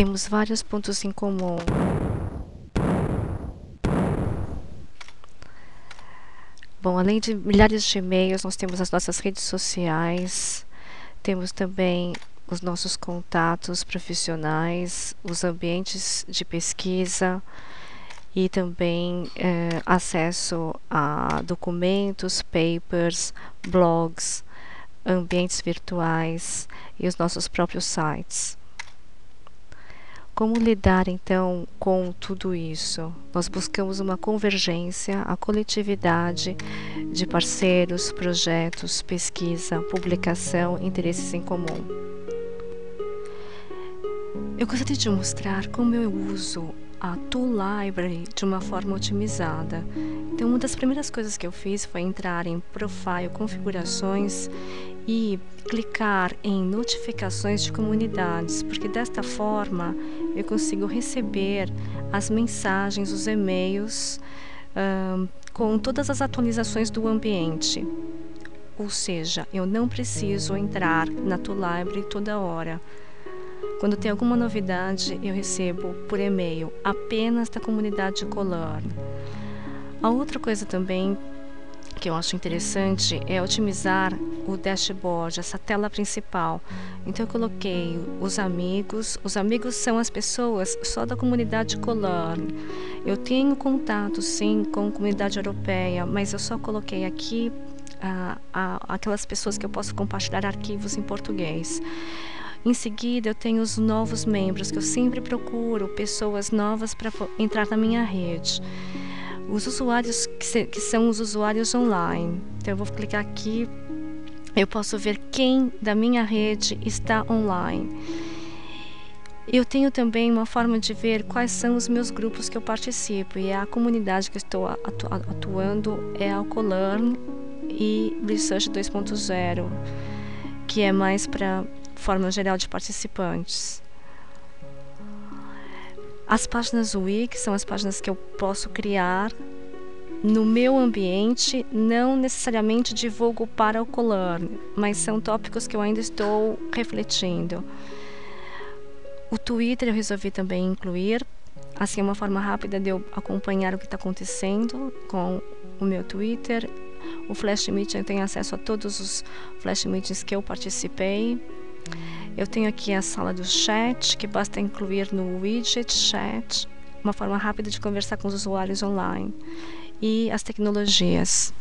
temos vários pontos em comum. Bom, além de milhares de e-mails, nós temos as nossas redes sociais, temos também os nossos contatos profissionais, os ambientes de pesquisa e também eh, acesso a documentos, papers, blogs, ambientes virtuais e os nossos próprios sites. Como lidar então com tudo isso? Nós buscamos uma convergência, a coletividade de parceiros, projetos, pesquisa, publicação, interesses em comum. Eu gostaria de mostrar como eu uso a Tool Library de uma forma otimizada. Então, uma das primeiras coisas que eu fiz foi entrar em Profile, Configurações e clicar em Notificações de Comunidades, porque desta forma eu consigo receber as mensagens, os e-mails com todas as atualizações do ambiente. Ou seja, eu não preciso entrar na Library toda hora. Quando tem alguma novidade, eu recebo por e-mail apenas da comunidade Color. A outra coisa também que eu acho interessante é otimizar o dashboard, essa tela principal. Então eu coloquei os amigos, os amigos são as pessoas só da comunidade Color. Eu tenho contato sim com a comunidade europeia, mas eu só coloquei aqui ah, ah, aquelas pessoas que eu posso compartilhar arquivos em português. Em seguida, eu tenho os novos membros, que eu sempre procuro pessoas novas para entrar na minha rede os usuários que, se, que são os usuários online. Então eu vou clicar aqui, eu posso ver quem da minha rede está online. Eu tenho também uma forma de ver quais são os meus grupos que eu participo e a comunidade que estou atu atuando é Alcolearn e Research 2.0, que é mais para forma geral de participantes. As páginas Wiki são as páginas que eu posso criar no meu ambiente, não necessariamente divulgo para o Color, mas são tópicos que eu ainda estou refletindo. O Twitter eu resolvi também incluir, assim é uma forma rápida de eu acompanhar o que está acontecendo com o meu Twitter. O Flash Meeting tenho acesso a todos os Flash Meetings que eu participei. Eu tenho aqui a sala do chat, que basta incluir no widget chat, uma forma rápida de conversar com os usuários online. E as tecnologias.